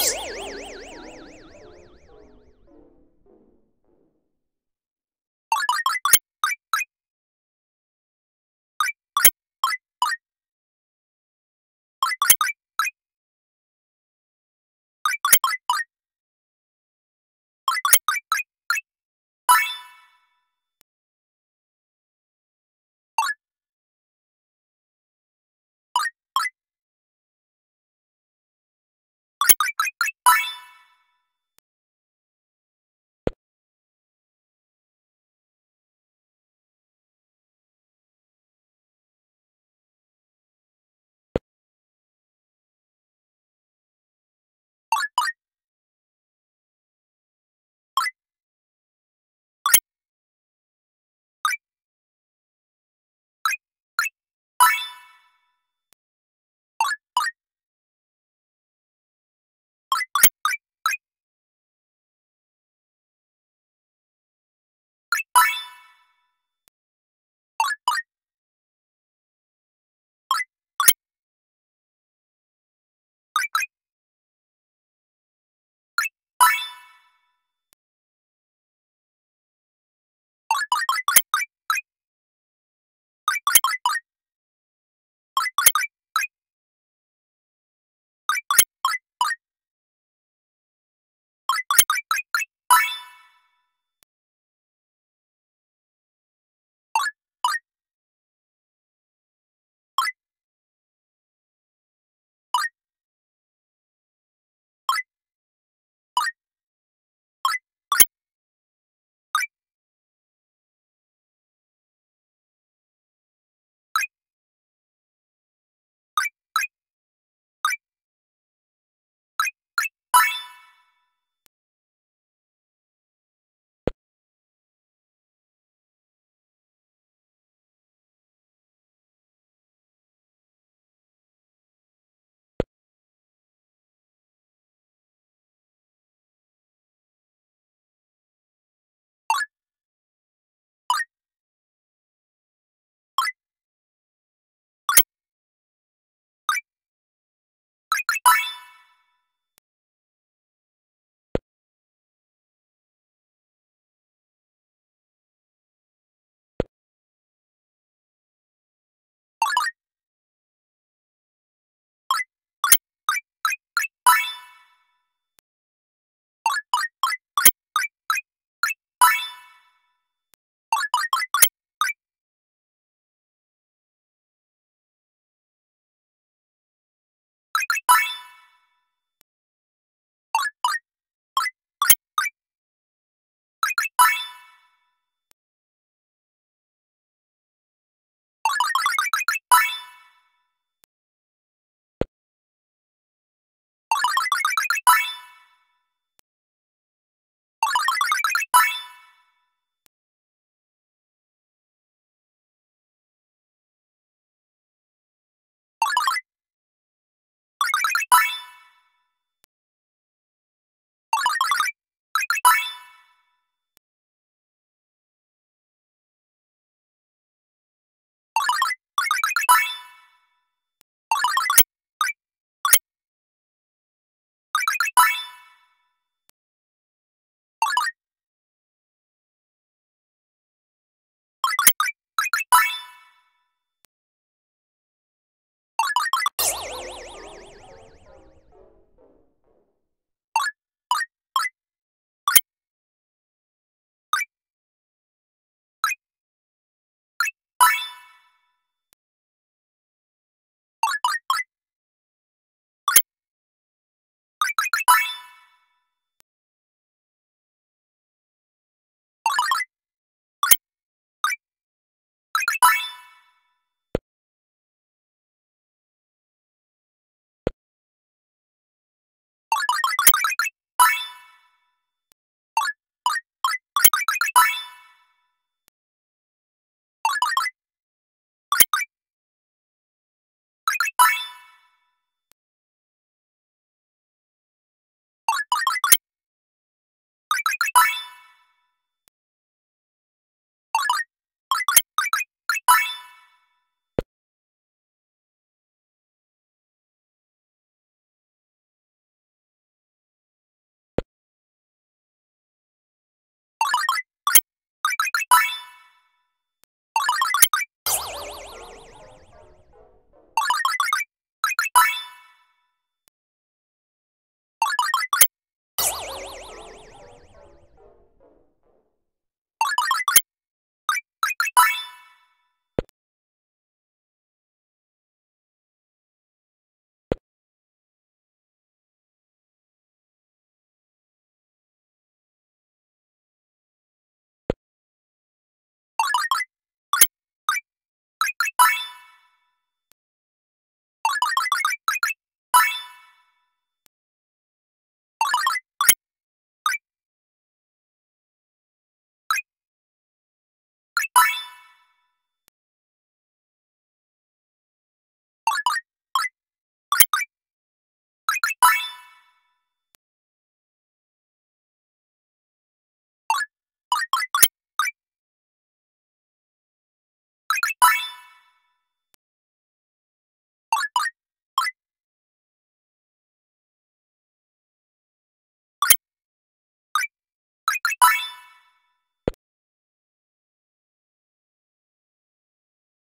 Woo!